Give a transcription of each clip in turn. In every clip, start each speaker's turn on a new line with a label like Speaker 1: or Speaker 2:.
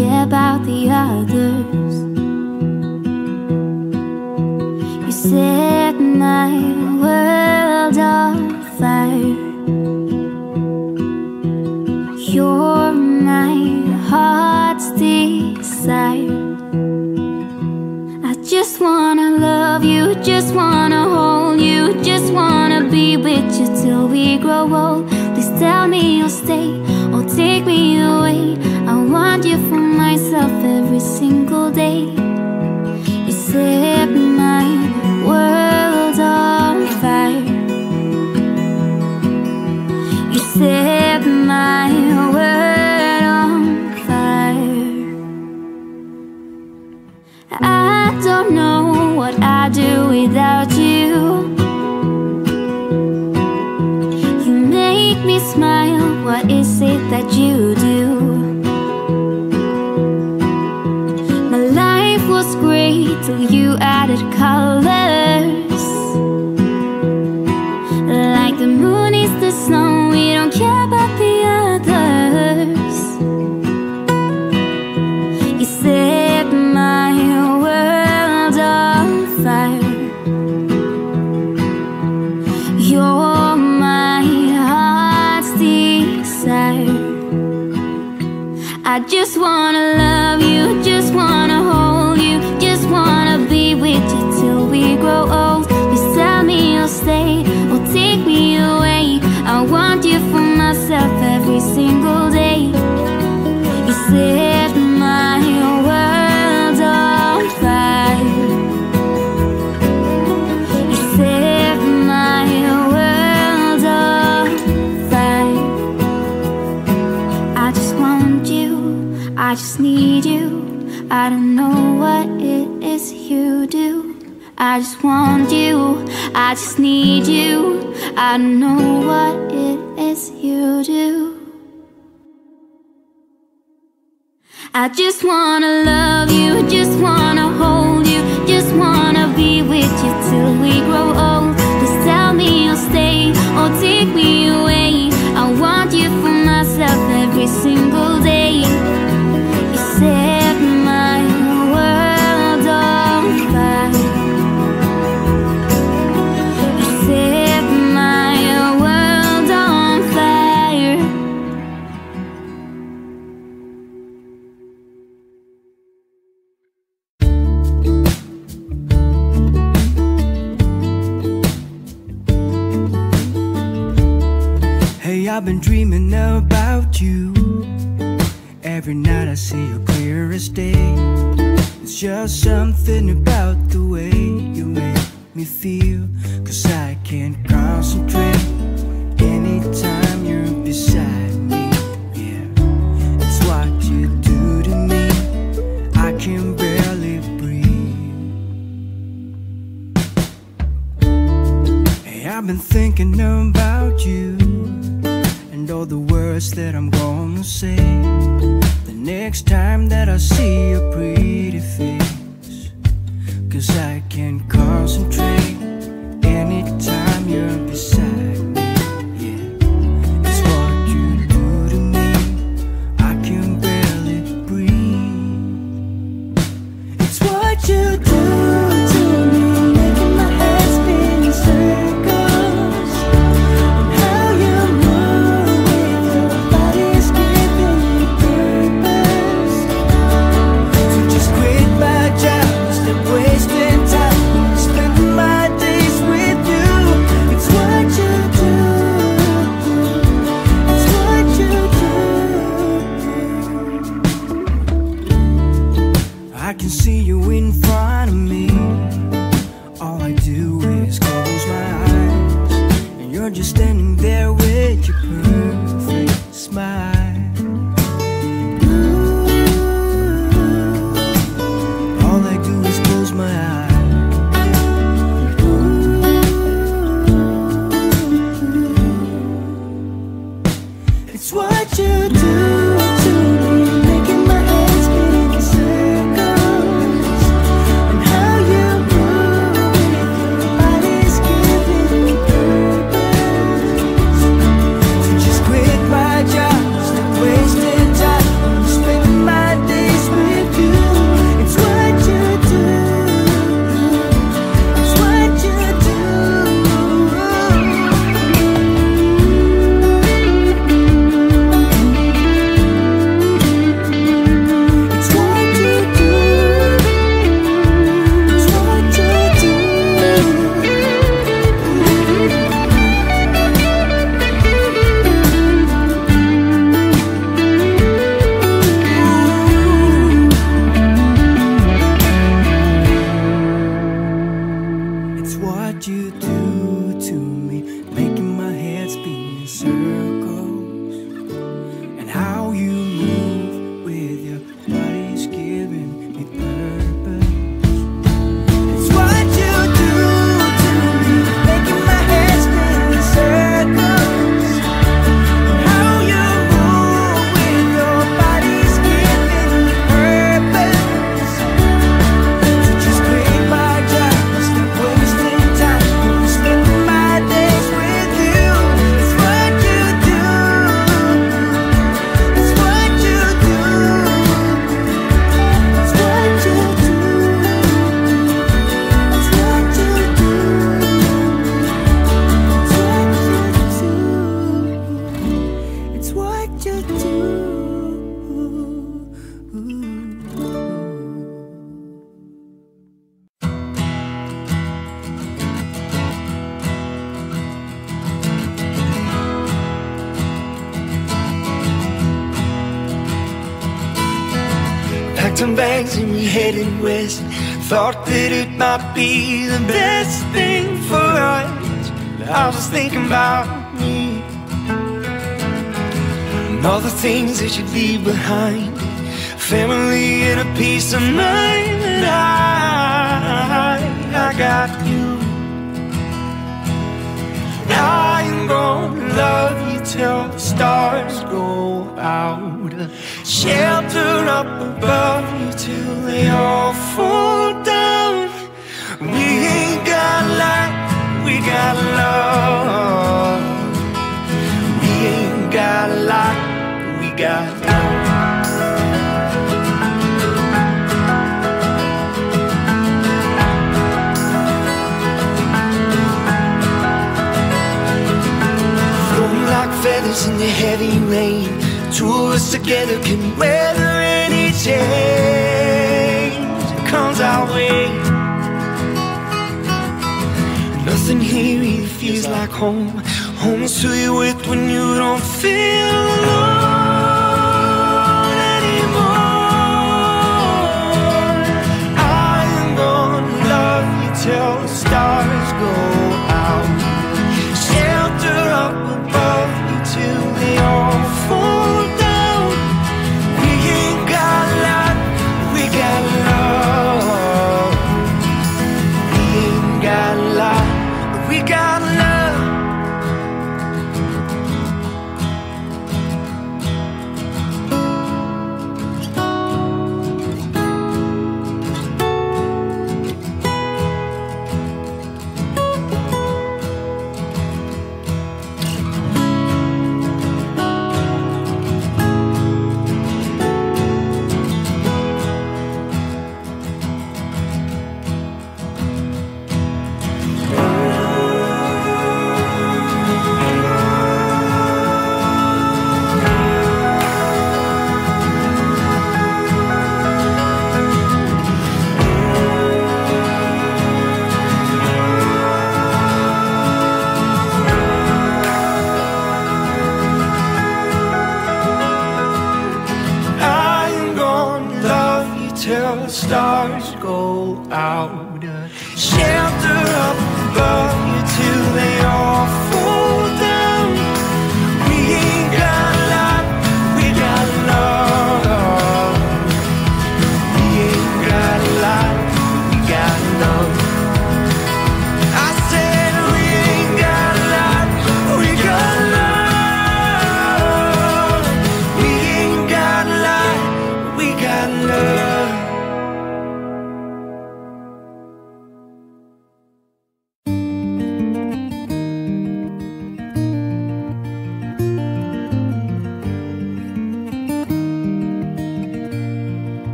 Speaker 1: care about the others. You set my world on fire. You're my heart's desire. I just wanna love you, just wanna hold every single day. You set my world on fire. You set my world on fire. I just want you, I just need you. I don't know what it is you do. I just want you, I just need you. I don't know what it is you do. I just wanna love you, just wanna hold you, just wanna be with you till we grow old. Please tell me you'll stay or take me away.
Speaker 2: I've been dreaming about you. Every night I see you clear as day. It's just something about the way you make me feel. Cause I can't concentrate anytime you're beside me. Yeah, it's what you do to me. I can barely breathe. Hey, I've been thinking about words that I'm gonna say. The next time that I see your pretty face, cause I can't concentrate anytime you're beside some bags and we headed west. Thought that it might be the best thing for us. I was thinking about me and all the things that you leave behind. Family and a peace of mind. And I, I got you. I'm gonna love you till the stars go out. Shelter up above you till they all fall down. We ain't got light, we got love. Nothing here really feels like home. Home is who you're with when you don't feel alone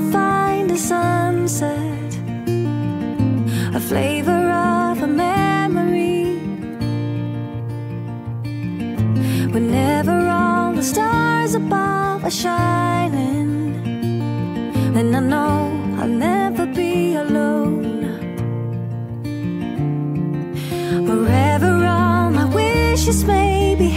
Speaker 1: to find a sunset, a flavor of a memory. Whenever all the stars above are shining, then I know I'll never be alone. Wherever all my wishes may be